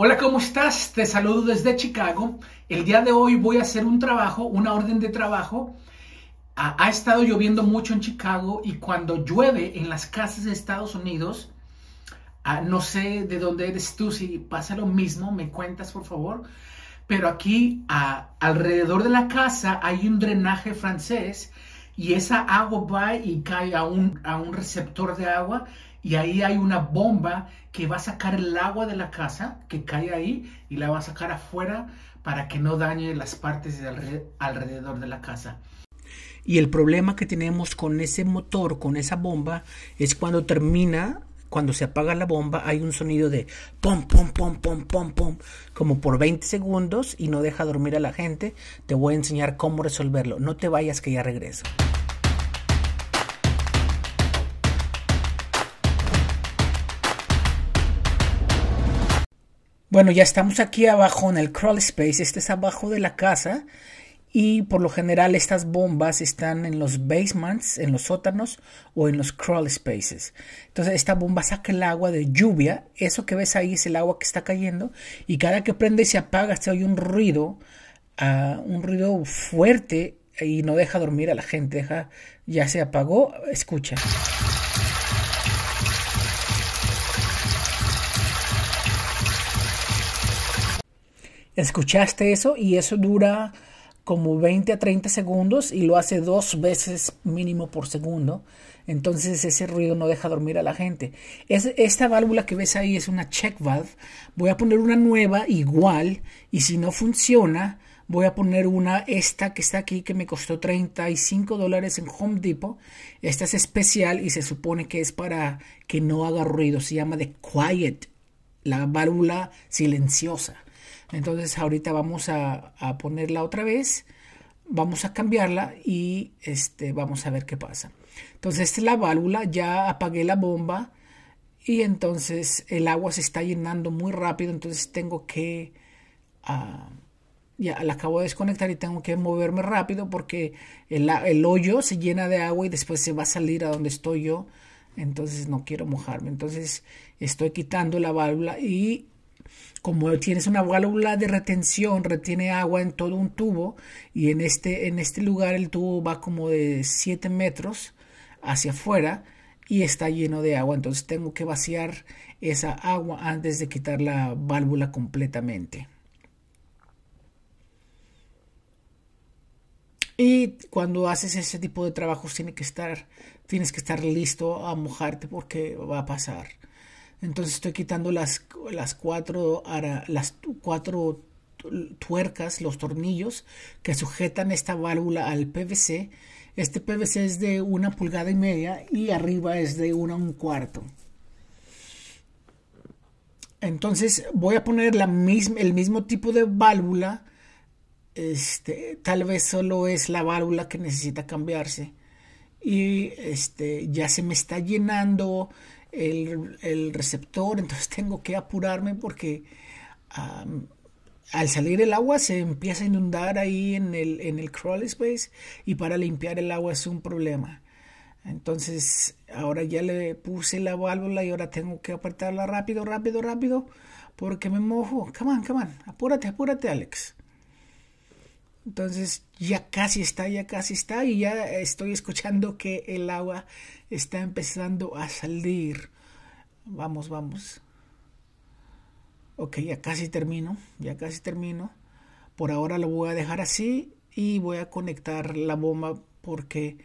Hola, ¿cómo estás? Te saludo desde Chicago. El día de hoy voy a hacer un trabajo, una orden de trabajo. Ha, estado lloviendo mucho en Chicago y cuando llueve en las casas de Estados Unidos, ah, no sé de dónde eres tú, si pasa lo mismo, me cuentas por favor. Pero aquí ah, alrededor de la casa hay un drenaje francés y esa agua va y cae a un, a un receptor de agua y ahí hay una bomba que va a sacar el agua de la casa que cae ahí y la va a sacar afuera para que no dañe las partes de alrededor de la casa. Y el problema que tenemos con ese motor, con esa bomba, es cuando termina, cuando se apaga la bomba, hay un sonido de pom, pom, pom, pom, pom, pom, como por 20 segundos y no deja dormir a la gente. Te voy a enseñar cómo resolverlo. No te vayas que ya regreso. Bueno, ya estamos aquí abajo en el crawl space. Este es abajo de la casa. Y por lo general estas bombas están en los basements, en los sótanos o en los crawl spaces. Entonces esta bomba saca el agua de lluvia. Eso que ves ahí es el agua que está cayendo. Y cada que prende y se apaga se oye un ruido, uh, un ruido fuerte y no deja dormir a la gente. Deja, ya se apagó. Escucha. ¿Escuchaste eso? Y eso dura como 20 a 30 segundos y lo hace dos veces mínimo por segundo. Entonces ese ruido no deja dormir a la gente. Es, esta válvula que ves ahí es una check valve. Voy a poner una nueva igual y si no funciona voy a poner una esta que está aquí que me costó 35 dólares en Home Depot. Esta es especial y se supone que es para que no haga ruido. Se llama de quiet, la válvula silenciosa. Entonces ahorita vamos a, ponerla otra vez, vamos a cambiarla y este, vamos a ver qué pasa. Entonces esta es la válvula, ya apagué la bomba y entonces el agua se está llenando muy rápido, entonces tengo que... Uh, ya la acabo de desconectar y tengo que moverme rápido porque el, hoyo se llena de agua y después se va a salir a donde estoy yo. Entonces no quiero mojarme. Entonces estoy quitando la válvula y como tienes una válvula de retención, retiene agua en todo un tubo y en este, en este lugar el tubo va como de 7 metros hacia afuera y está lleno de agua. Entonces tengo que vaciar esa agua antes de quitar la válvula completamente. Y cuando haces ese tipo de trabajos tienes que estar, tienes que estar listo a mojarte porque va a pasar. Entonces estoy quitando las, las, cuatro, las cuatro tuercas, los tornillos que sujetan esta válvula al PVC. Este PVC es de una pulgada y media y arriba es de una un cuarto. Entonces voy a poner la misma, el mismo tipo de válvula. Este, tal vez solo es la válvula que necesita cambiarse. Y este, ya se me está llenando el, receptor, entonces tengo que apurarme porque al salir el agua se empieza a inundar ahí en el, en el crawl space y para limpiar el agua es un problema. Entonces ahora ya le puse la válvula y ahora tengo que apretarla rápido, rápido, rápido porque me mojo. Come on, come on, apúrate, apúrate Alex. Entonces ya casi está, ya casi está y ya estoy escuchando que el agua está empezando a salir. Vamos, vamos. Ok, ya casi termino, ya casi termino. Por ahora lo voy a dejar así y voy a conectar la bomba porque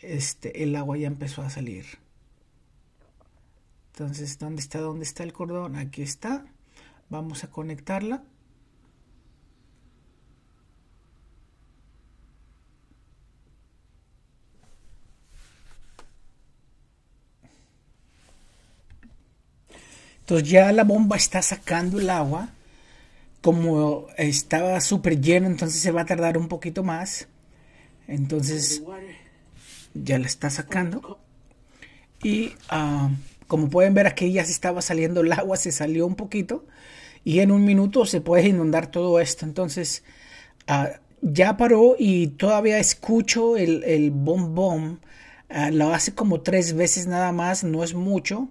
este, el agua ya empezó a salir. Entonces, ¿dónde está? ¿Dónde está el cordón? Aquí está. Vamos a conectarla. Entonces ya la bomba está sacando el agua. Como estaba súper lleno, entonces se va a tardar un poquito más. Entonces ya la está sacando. Y ah, como pueden ver aquí ya se estaba saliendo el agua, se salió un poquito. Y en un minuto se puede inundar todo esto. Entonces ah, ya paró y todavía escucho el, el bom bom. Ah, lo hace como tres veces nada más, no es mucho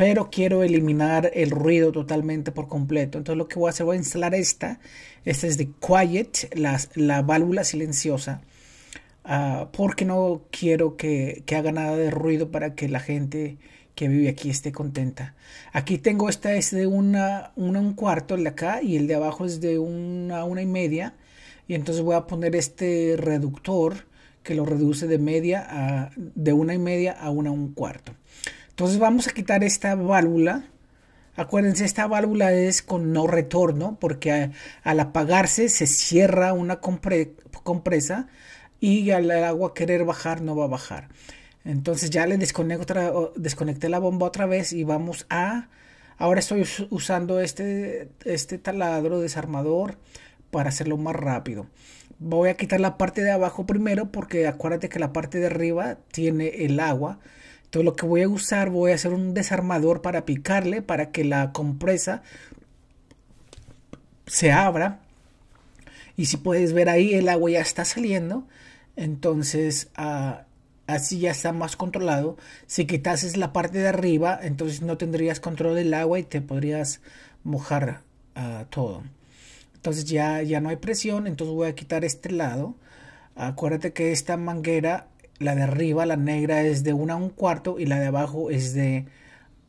pero quiero eliminar el ruido totalmente por completo. Entonces lo que voy a hacer, voy a instalar esta. Esta es de Quiet, la, la válvula silenciosa. Uh, porque no quiero que, que, haga nada de ruido para que la gente que vive aquí esté contenta. Aquí tengo esta es de una, una un cuarto, el de acá, y el de abajo es de una, una y media. Y entonces voy a poner este reductor que lo reduce de media a de una y media a una un cuarto. Entonces vamos a quitar esta válvula. Acuérdense, esta válvula es con no retorno porque al apagarse se cierra una compresa y al agua querer bajar no va a bajar. Entonces ya le desconecté la bomba otra vez y vamos a... Ahora estoy usando este, este taladro desarmador para hacerlo más rápido. Voy a quitar la parte de abajo primero porque acuérdate que la parte de arriba tiene el agua entonces lo que voy a usar, voy a hacer un desarmador para picarle para que la compresa se abra. Y si puedes ver ahí, el agua ya está saliendo. Entonces ah, así ya está más controlado. Si quitases la parte de arriba, entonces no tendrías control del agua y te podrías mojar ah, todo. Entonces ya, ya no hay presión, entonces voy a quitar este lado. Acuérdate que esta manguera la de arriba, la negra, es de una a un cuarto y la de abajo es de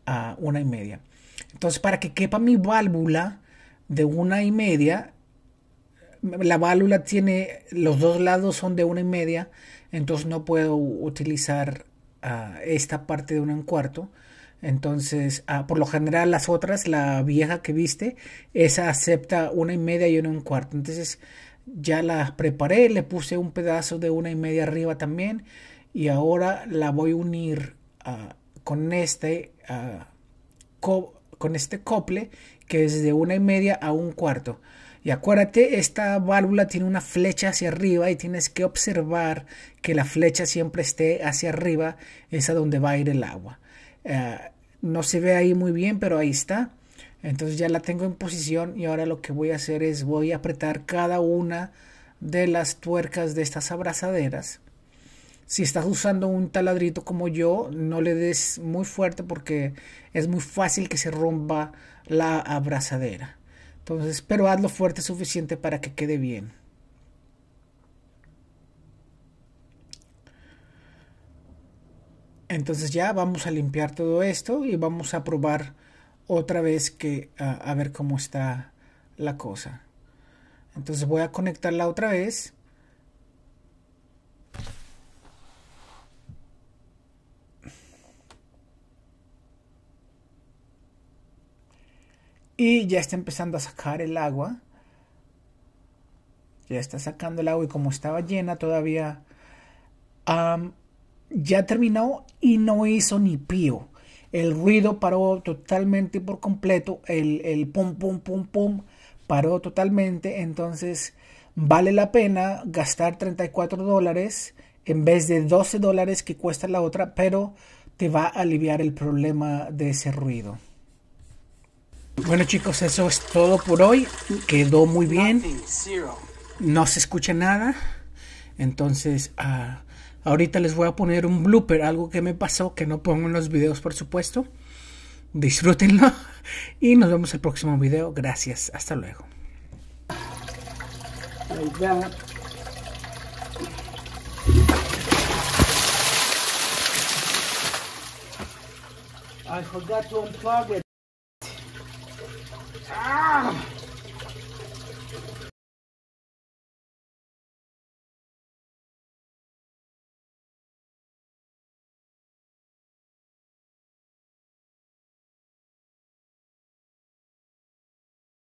uh, una y media. Entonces, para que quepa mi válvula de una y media, la válvula tiene, los dos lados son de una y media, entonces no puedo utilizar uh, esta parte de una un cuarto. Entonces, uh, por lo general las otras, la vieja que viste, esa acepta una y media y una un cuarto. Entonces, ya la preparé, le puse un pedazo de una y media arriba también y ahora la voy a unir uh, con este uh, con este cople que es de una y media a un cuarto. Y acuérdate esta válvula tiene una flecha hacia arriba y tienes que observar que la flecha siempre esté hacia arriba es a donde va a ir el agua. Uh, no se ve ahí muy bien pero ahí está entonces ya la tengo en posición y ahora lo que voy a hacer es voy a apretar cada una de las tuercas de estas abrazaderas. Si estás usando un taladrito como yo, no le des muy fuerte porque es muy fácil que se rompa la abrazadera. Entonces, pero hazlo fuerte suficiente para que quede bien. Entonces ya vamos a limpiar todo esto y vamos a probar otra vez que a ver cómo está la cosa. Entonces voy a conectarla otra vez. Y ya está empezando a sacar el agua. Ya está sacando el agua y como estaba llena todavía... ya terminó y no hizo ni pío el ruido paró totalmente por completo, el, el pum, pum, pum, pum, paró totalmente, entonces vale la pena gastar 34 dólares en vez de 12 dólares que cuesta la otra, pero te va a aliviar el problema de ese ruido. Bueno chicos, eso es todo por hoy. Quedó muy bien. No se escucha nada. Entonces, uh, Ahorita les voy a poner un blooper, algo que me pasó, que no pongo en los videos, por supuesto. Disfrútenlo y nos vemos el próximo video. Gracias, hasta luego. I forgot to unplug it. Ah!